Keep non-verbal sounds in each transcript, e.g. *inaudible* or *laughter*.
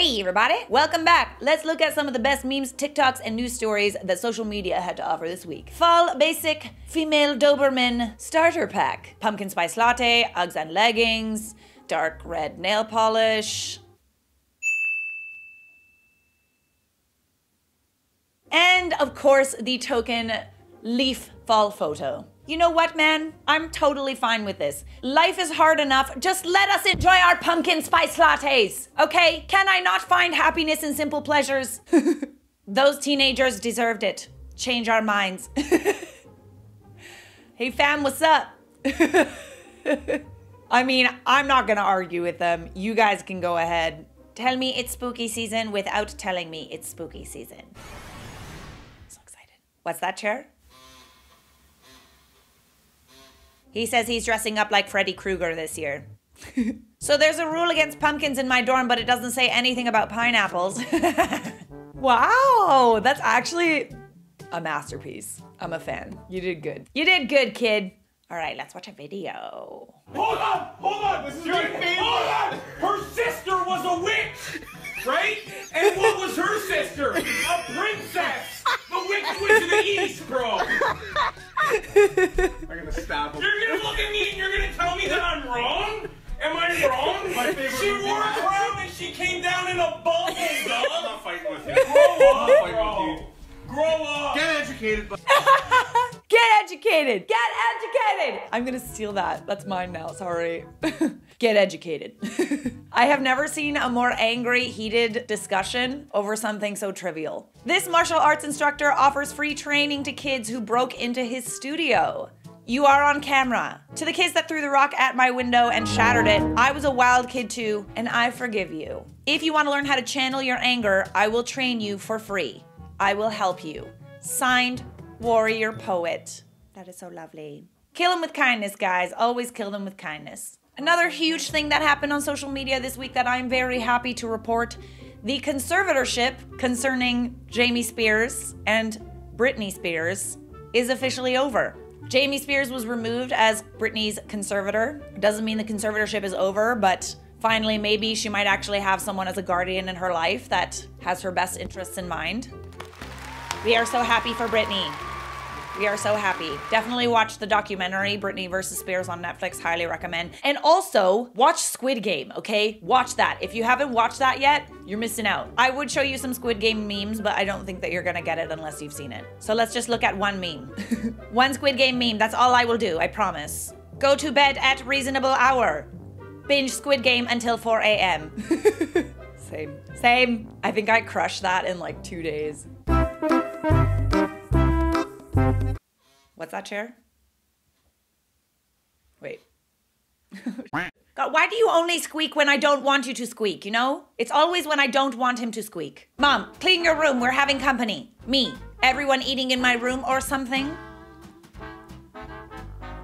Hey everybody, welcome back. Let's look at some of the best memes, TikToks, and news stories that social media had to offer this week. Fall Basic Female Doberman Starter Pack. Pumpkin Spice Latte, Uggs and Leggings, Dark Red Nail Polish. And of course, the token leaf fall photo. You know what, man? I'm totally fine with this. Life is hard enough. Just let us enjoy our pumpkin spice lattes, okay? Can I not find happiness in simple pleasures? *laughs* Those teenagers deserved it. Change our minds. *laughs* hey, fam, what's up? *laughs* I mean, I'm not gonna argue with them. You guys can go ahead. Tell me it's spooky season without telling me it's spooky season. So excited. What's that chair? He says he's dressing up like Freddy Krueger this year. *laughs* so there's a rule against pumpkins in my dorm, but it doesn't say anything about pineapples. *laughs* wow, that's actually a masterpiece. I'm a fan. You did good. You did good, kid. All right, let's watch a video. Hold on, hold on. This is your favorite. Hold on. Her sister was a witch, right? And what was her sister? A princess. The witch witch of the east, bro. *laughs* I'm gonna stab him. You're gonna look at me and you're gonna tell me that I'm wrong? Am I wrong? My favorite she movie. wore a crown and she came down in a ball bubble, *laughs* I'm not fighting with you. Grow up, fighting bro. Grow up. Get educated, but *laughs* Get educated. Get educated. I'm gonna steal that. That's mine now. Sorry. Get educated. *laughs* I have never seen a more angry, heated discussion over something so trivial. This martial arts instructor offers free training to kids who broke into his studio. You are on camera. To the kids that threw the rock at my window and shattered it, I was a wild kid too, and I forgive you. If you want to learn how to channel your anger, I will train you for free. I will help you. Signed, Warrior Poet. That is so lovely. Kill them with kindness, guys. Always kill them with kindness. Another huge thing that happened on social media this week that I'm very happy to report the conservatorship concerning Jamie Spears and Britney Spears is officially over. Jamie Spears was removed as Britney's conservator. Doesn't mean the conservatorship is over, but finally, maybe she might actually have someone as a guardian in her life that has her best interests in mind. We are so happy for Britney. We are so happy. Definitely watch the documentary Britney versus Spears on Netflix. Highly recommend. And also watch Squid Game, okay? Watch that. If you haven't watched that yet, you're missing out. I would show you some Squid Game memes, but I don't think that you're gonna get it unless you've seen it. So let's just look at one meme. *laughs* one Squid Game meme. That's all I will do, I promise. Go to bed at reasonable hour. Binge Squid Game until 4 a.m. *laughs* Same. Same. I think I crushed that in like two days. What's that chair? Wait. *laughs* *laughs* God, why do you only squeak when I don't want you to squeak, you know? It's always when I don't want him to squeak. Mom, clean your room. We're having company. Me. Everyone eating in my room or something?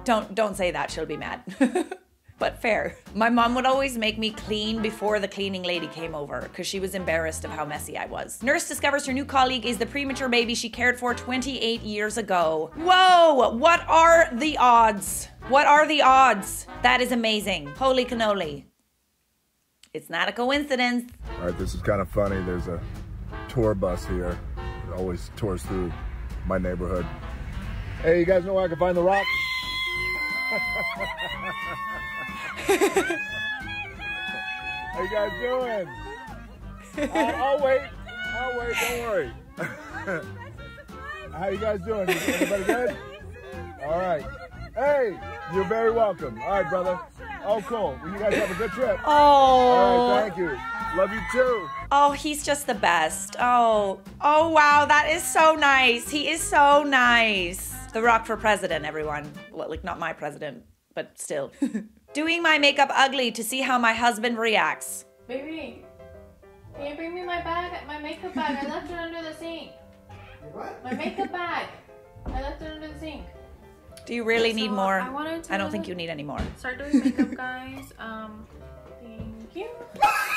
Don't don't say that. She'll be mad. *laughs* but fair. My mom would always make me clean before the cleaning lady came over because she was embarrassed of how messy I was. Nurse discovers her new colleague is the premature baby she cared for 28 years ago. Whoa! What are the odds? What are the odds? That is amazing. Holy cannoli. It's not a coincidence. All right, this is kind of funny. There's a tour bus here. It always tours through my neighborhood. Hey, you guys know where I can find the rock? How you guys doing? Uh, I'll wait. I'll wait. Don't worry. *laughs* How you guys doing? Everybody good? All right. Hey, you're very welcome. All right, brother. Oh, cool. Well, you guys have a good trip. Oh. right, thank you. Love you too. Oh, he's just the best. Oh, oh wow, that is so nice. He is so nice. The Rock for president, everyone. Well, like not my president, but still. *laughs* Doing my makeup ugly to see how my husband reacts. Baby, can you bring me my bag, my makeup bag? I left it under the sink. what? My makeup bag. I left it under the sink. Do you really need more? I wanted to I don't think you need any more. start doing makeup, guys. Um, thank you. *laughs*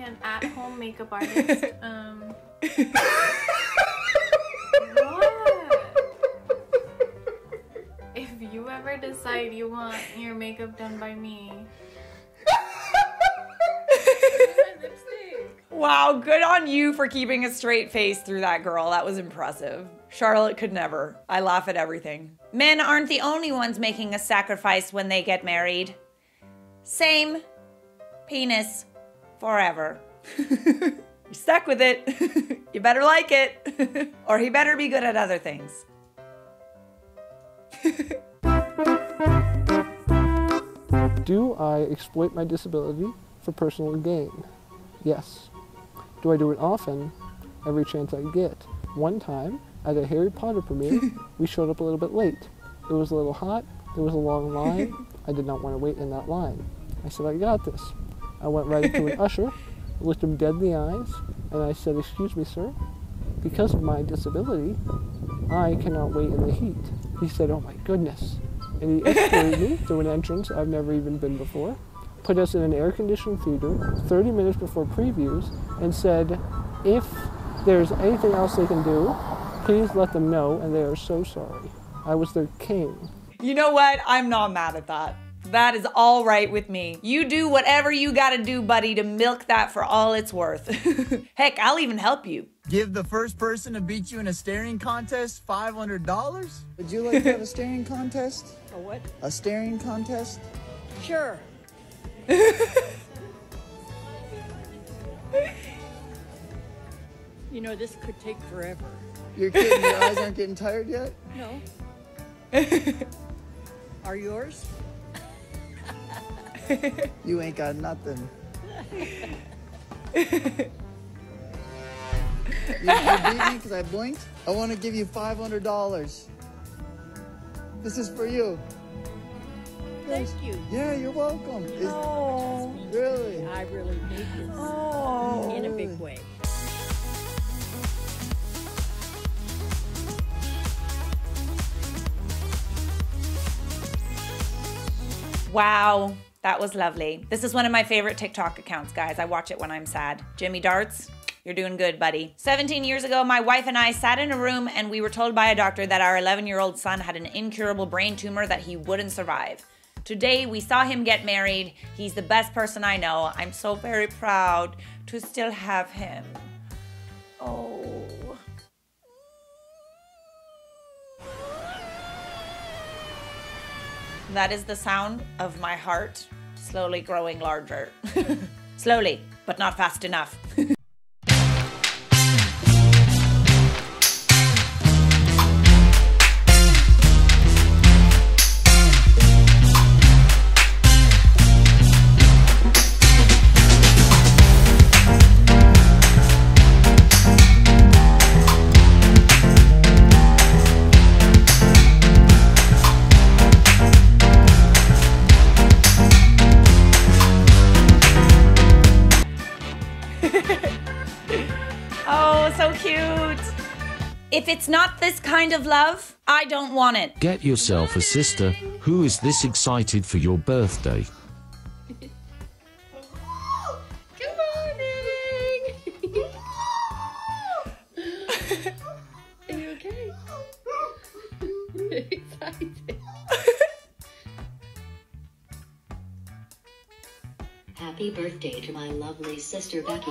be an at-home makeup *laughs* artist. Um. what? If you ever decide you want your makeup done by me. Wow, good on you for keeping a straight face through that girl. That was impressive. Charlotte could never. I laugh at everything. Men aren't the only ones making a sacrifice when they get married. Same. Penis. Forever. You're stuck with it. *laughs* you better like it. *laughs* or he better be good at other things. *laughs* Do I exploit my disability for personal gain? Yes. Do I do it often? Every chance I get. One time, at a Harry Potter premiere, we showed up a little bit late. It was a little hot, there was a long line. I did not want to wait in that line. I said, I got this. I went right up to an usher, looked him dead in the eyes, and I said, Excuse me, sir. Because of my disability, I cannot wait in the heat. He said, Oh my goodness. And he escorted me *laughs* through an entrance I've never even been before, put us in an air conditioned theater 30 minutes before previews, and said, If there's anything else they can do, please let them know, and they are so sorry. I was their king. You know what? I'm not mad at that. That is all right with me. You do whatever you gotta do, buddy, to milk that for all it's worth. *laughs* Heck, I'll even help you. Give the first person to beat you in a staring contest $500? Would you like to have a staring contest? A what? A staring contest? Sure. *laughs* you know, this could take forever. You're kidding, your eyes *laughs* aren't getting tired yet? No. Are yours? *laughs* You ain't got nothing. *laughs* you, beat me because I blinked? I want to give you $500. This is for you. Thank you. Yeah, you're welcome. Is- Oh, really? I really need this oh. in a big way. Wow, that was lovely. This is one of my favorite TikTok accounts, guys. I watch it when I'm sad. Jimmy Darts, you're doing good, buddy. 17 years ago, my wife and I sat in a room and we were told by a doctor that our 11 year old son had an incurable brain tumor that he wouldn't survive. Today, we saw him get married. He's the best person I know. I'm so very proud to still have him. Oh. That is the sound of my heart slowly growing larger. *laughs* slowly, but not fast enough. *laughs* If it's not this kind of love, I don't want it. Get yourself a sister who is this excited for your birthday. *laughs* Good morning! *laughs* Are you okay? *laughs* Excited. Happy birthday to my lovely sister Becky.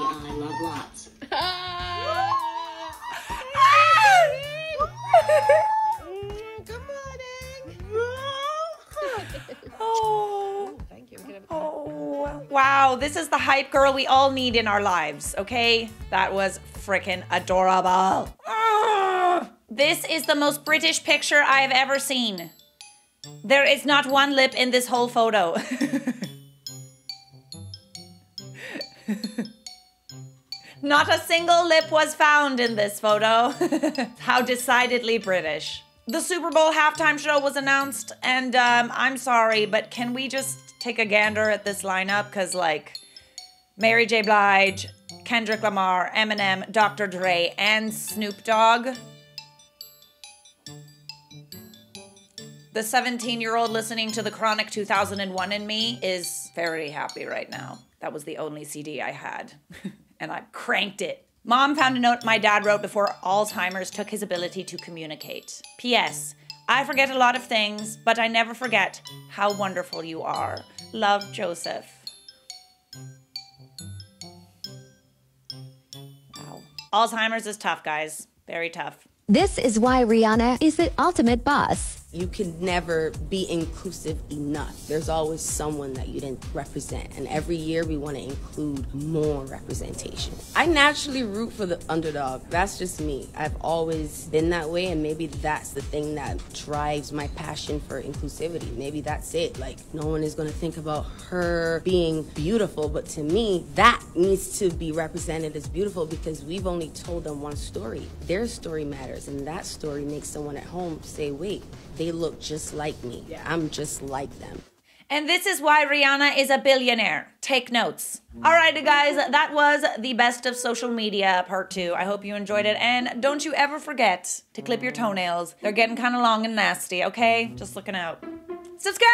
This is the hype girl we all need in our lives, okay? That was freaking adorable. Ah! This is the most British picture I have ever seen. There is not one lip in this whole photo. *laughs* Not a single lip was found in this photo. *laughs* How decidedly British. The Super Bowl halftime show was announced, and um, I'm sorry, but can we just take a gander at this lineup? Because, like, Mary J. Blige, Kendrick Lamar, Eminem, Dr. Dre, and Snoop Dogg. The 17 year old listening to the Chronic 2001 in me is very happy right now. That was the only CD I had, *laughs* and I cranked it. Mom found a note my dad wrote before Alzheimer's took his ability to communicate. P.S. I forget a lot of things, but I never forget how wonderful you are. Love, Joseph. Wow. Alzheimer's is tough, guys. Very tough. This is why Rihanna is the ultimate boss. You can never be inclusive enough. There's always someone that you didn't represent. And every year we want to include more representation. I naturally root for the underdog. That's just me. I've always been that way. And maybe that's the thing that drives my passion for inclusivity. Maybe that's it. Like, no one is going to think about her being beautiful. But to me, that needs to be represented as beautiful because we've only told them one story. Their story matters. And that story makes someone at home say, wait, they look just like me. Yeah. I'm just like them. And this is why Rihanna is a billionaire. Take notes. All right, guys, that was the best of social media part two. I hope you enjoyed it. And don't you ever forget to clip your toenails. They're getting kind of long and nasty, okay? Just looking out. Subscribe!